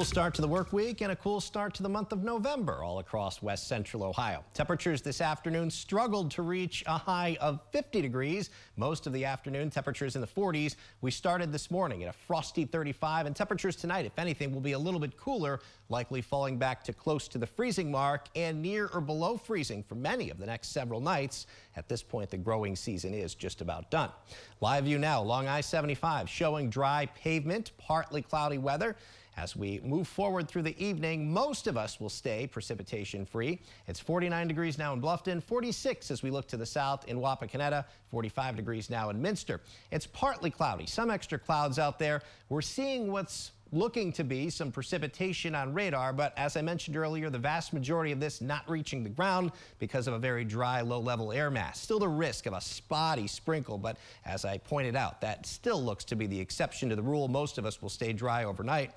cool start to the work week and a cool start to the month of November all across west central Ohio. Temperatures this afternoon struggled to reach a high of 50 degrees. Most of the afternoon temperatures in the 40s. We started this morning at a frosty 35 and temperatures tonight, if anything, will be a little bit cooler, likely falling back to close to the freezing mark and near or below freezing for many of the next several nights. At this point, the growing season is just about done. Live view now along I-75 showing dry pavement, partly cloudy weather. As we move forward through the evening, most of us will stay precipitation free. It's 49 degrees now in Bluffton, 46 as we look to the south in Wapakoneta, 45 degrees now in Minster. It's partly cloudy, some extra clouds out there. We're seeing what's looking to be some precipitation on radar, but as I mentioned earlier, the vast majority of this not reaching the ground because of a very dry, low-level air mass. Still the risk of a spotty sprinkle, but as I pointed out, that still looks to be the exception to the rule. Most of us will stay dry overnight.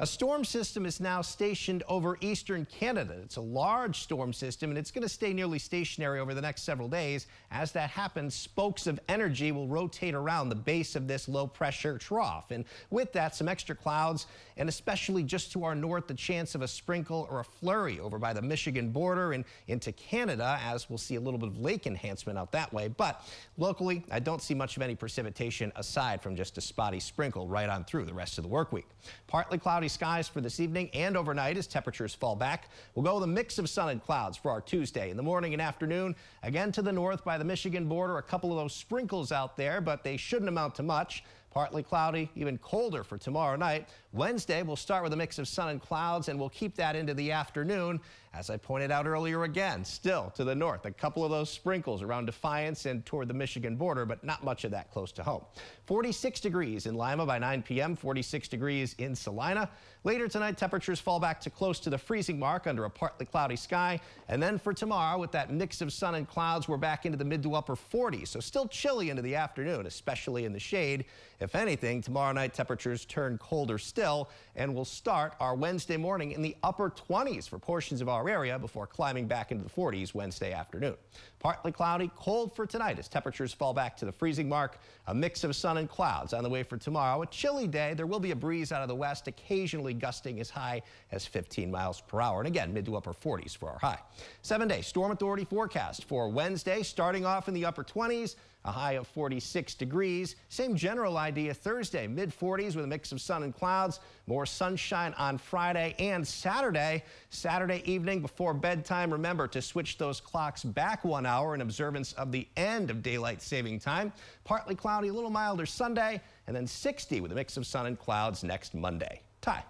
A storm system is now stationed over eastern Canada. It's a large storm system and it's going to stay nearly stationary over the next several days. As that happens, spokes of energy will rotate around the base of this low pressure trough. And with that, some extra clouds and especially just to our north, the chance of a sprinkle or a flurry over by the Michigan border and into Canada as we'll see a little bit of lake enhancement out that way. But locally, I don't see much of any precipitation aside from just a spotty sprinkle right on through the rest of the work week. Partly cloudy skies for this evening and overnight as temperatures fall back. We'll go with a mix of sun and clouds for our Tuesday. In the morning and afternoon, again to the north by the Michigan border, a couple of those sprinkles out there, but they shouldn't amount to much. Partly cloudy, even colder for tomorrow night. Wednesday, we'll start with a mix of sun and clouds, and we'll keep that into the afternoon. As I pointed out earlier again, still to the north, a couple of those sprinkles around Defiance and toward the Michigan border, but not much of that close to home. 46 degrees in Lima by 9 p.m., 46 degrees in Celina. Later tonight, temperatures fall back to close to the freezing mark under a partly cloudy sky. And then for tomorrow, with that mix of sun and clouds, we're back into the mid to upper 40s. So still chilly into the afternoon, especially in the shade. If anything, tomorrow night temperatures turn colder still and we'll start our Wednesday morning in the upper 20s for portions of our area before climbing back into the 40s Wednesday afternoon. Partly cloudy, cold for tonight as temperatures fall back to the freezing mark. A mix of sun and clouds on the way for tomorrow. A chilly day. There will be a breeze out of the west, occasionally gusting as high as 15 miles per hour. And again, mid to upper 40s for our high. Seven day storm authority forecast for Wednesday, starting off in the upper 20s a high of 46 degrees. Same general idea Thursday, mid 40s with a mix of sun and clouds. More sunshine on Friday and Saturday. Saturday evening before bedtime, remember to switch those clocks back one hour in observance of the end of daylight saving time. Partly cloudy, a little milder Sunday, and then 60 with a mix of sun and clouds next Monday. Ty.